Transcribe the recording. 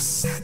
Yes.